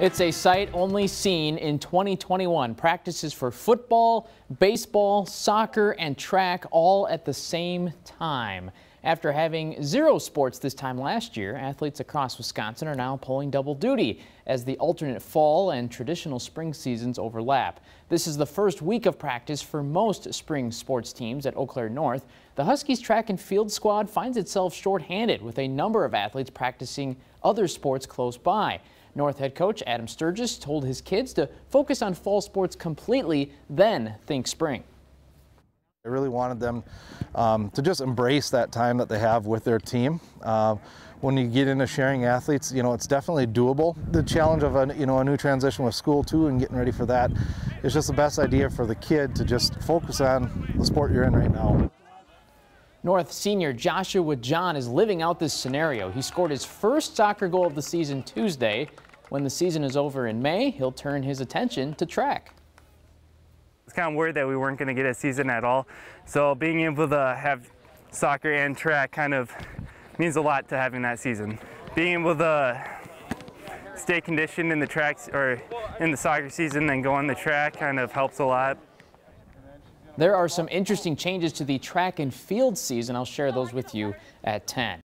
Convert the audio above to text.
It's a sight only seen in 2021. Practices for football, baseball, soccer, and track all at the same time. After having zero sports this time last year, athletes across Wisconsin are now pulling double duty as the alternate fall and traditional spring seasons overlap. This is the first week of practice for most spring sports teams at Eau Claire North. The Huskies track and field squad finds itself shorthanded with a number of athletes practicing other sports close by. North head coach Adam Sturgis told his kids to focus on fall sports completely, then think spring. I really wanted them um, to just embrace that time that they have with their team. Uh, when you get into sharing athletes, you know, it's definitely doable. The challenge of a, you know, a new transition with school too and getting ready for that is just the best idea for the kid to just focus on the sport you're in right now. North senior Joshua with John is living out this scenario. He scored his first soccer goal of the season Tuesday. When the season is over in May, he'll turn his attention to track. It's kind of worried that we weren't going to get a season at all. So being able to have soccer and track kind of means a lot to having that season. Being able to stay conditioned in the tracks or in the soccer season and go on the track kind of helps a lot. There are some interesting changes to the track and field season. I'll share those with you at 10.